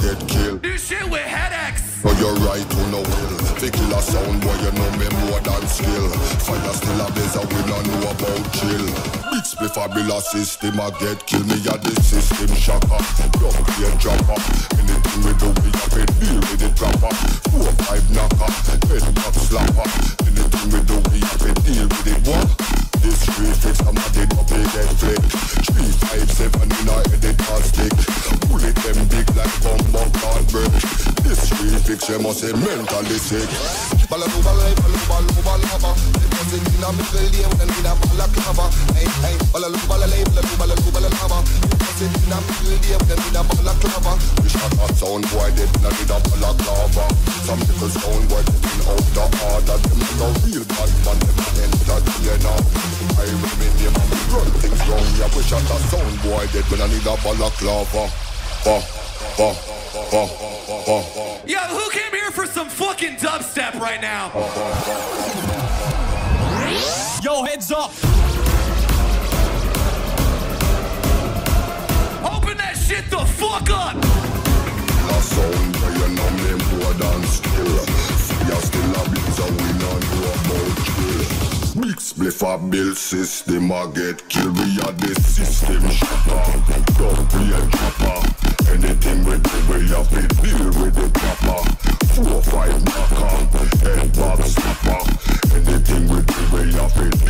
get killed. New shit with Hedex. No, you're right, who no will. Fi kill a sound boy, you know me more than skill. Fire still a blaze, and we not know about chill. Big spliff bill a system, I get kill me a the system shocker. Don't be a dropper. Fix, you must say mentally sick. Baloo, baloo, baloo, baloo, They bust it in a middle day when in a balaclava. Hey, hey, baloo, baloo, baloo, baloo, They bust it in a middle day when in a balaclava. We shot a sound boy, they not need a balaclava. Some people sound boy, taking out the order. Them no real bad man, them entertainer. I man, we run things round here. We shot a sound boy, when I need a balaclava. Ba, ba, ba, ba. Yo, who came here for some fucking dubstep right now? Yo, heads up. Open that shit the fuck up. A sound boy, you know me more than skill. Fire still a blaze, and we not know about chill. Big spliff a bill system, I get killed. We are the system shopper.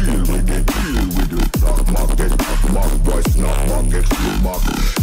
Deal with it. Deal with it. Black market, black mark, boys, not market, full mark.